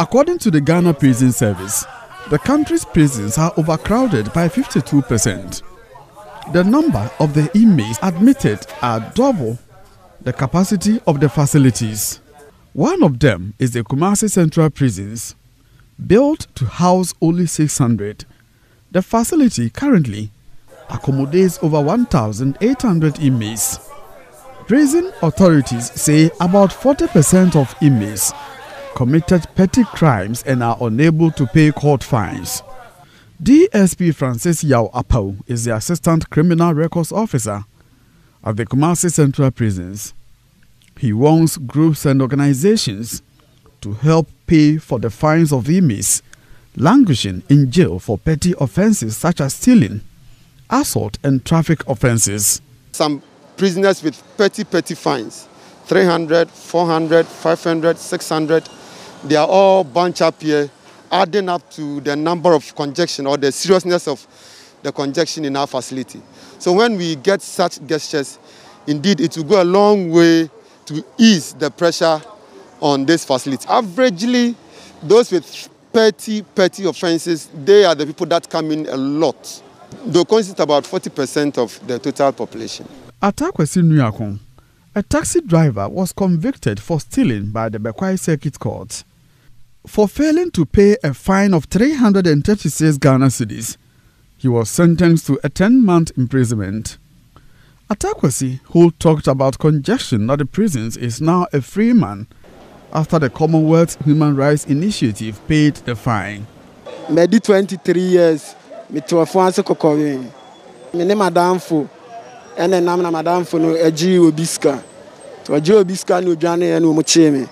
According to the Ghana Prison Service, the country's prisons are overcrowded by 52%. The number of the inmates admitted are double the capacity of the facilities. One of them is the Kumasi Central Prisons, built to house only 600. The facility currently accommodates over 1,800 inmates. Prison authorities say about 40% of inmates committed petty crimes and are unable to pay court fines. DSP Francis Yao Apau is the Assistant Criminal Records Officer at the Kumasi Central Prisons. He wants groups and organizations to help pay for the fines of inmates languishing in jail for petty offenses such as stealing, assault, and traffic offenses. Some prisoners with petty, petty fines 300, 400, 500, 600 they are all bunched up here, adding up to the number of congestion or the seriousness of the congestion in our facility. So when we get such gestures, indeed it will go a long way to ease the pressure on this facility. Averagely, those with petty, petty offenses, they are the people that come in a lot. They constitute about 40% of the total population. Atakwesi Nuyakon, a taxi driver, was convicted for stealing by the Bekwai Circuit Court. For failing to pay a fine of 336 Ghana cedis, he was sentenced to a 10 month imprisonment. Atakwesi, who talked about congestion at the prisons, is now a free man after the Commonwealth Human Rights Initiative paid the fine. Medi 23 years, me to a fancy cocoa. Me name Madamfo, and then I'm Madamfo no Eji Obiska. To Joe Obiska no Johnny and Umucheme.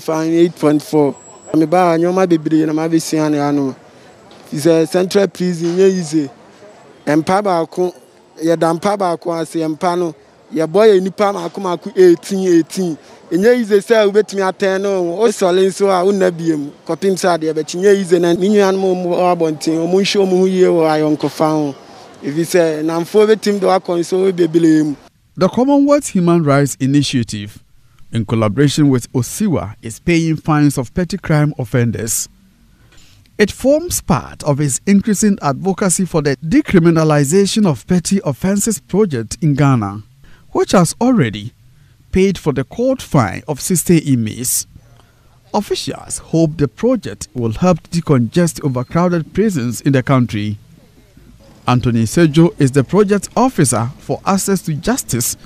Fine 8.4. mebaa nneɛma bebree na mabɛsua ne ano. Sɛ central prison nyɛ yize mpa baako yɛda mpa baako ase mpa no yɛbɔ yɛ nipa mako mako eighteen eighteen. Ɛnyɛ yize sɛ wobɛtumi atɛn no wosɔle nso a wonna biem. Kɔpem sɛ adeɛ bɛkyi nyɛ yize na ne nuanom wɔ abɔnten ɔmo nhyɛ ɔmo ho yie wɔ ayɔnkofa ho. Ɛfiri sɛ namfoɔ bɛtumi de wakɔ nso bebree mu. The Commonwealth Human Rights Initiative in collaboration with Osiwa, is paying fines of petty crime offenders. It forms part of its increasing advocacy for the decriminalization of petty offences project in Ghana, which has already paid for the court fine of 60 inmates. Officials hope the project will help decongest overcrowded prisons in the country. Anthony Sejo is the project officer for access to justice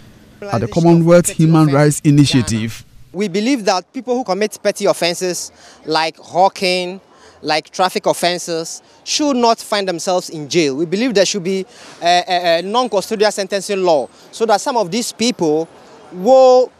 at the Commonwealth Human Rights Initiative. We believe that people who commit petty offences like hawking, like traffic offences, should not find themselves in jail. We believe there should be a, a, a non-custodial sentencing law so that some of these people will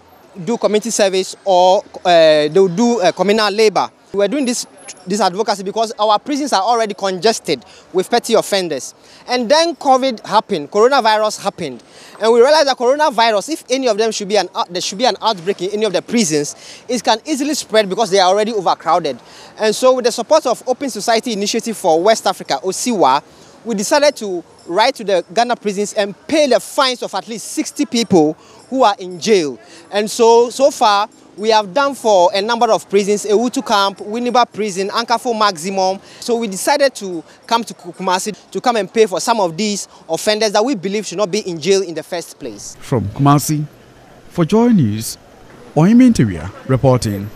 do community service or uh, they'll do uh, communal labor. We're doing this, this advocacy because our prisons are already congested with petty offenders. And then COVID happened, coronavirus happened. And we realized that coronavirus, if any of them should be an, there should be an outbreak in any of the prisons, it can easily spread because they are already overcrowded. And so with the support of Open Society Initiative for West Africa, OSIWA, we decided to write to the Ghana prisons and pay the fines of at least 60 people who are in jail. And so, so far, we have done for a number of prisons, Ewutu Camp, Winneba Prison, Ankaful Maximum. So we decided to come to Kumasi to come and pay for some of these offenders that we believe should not be in jail in the first place. From Kumasi, for Joy News, Oiminteria reporting.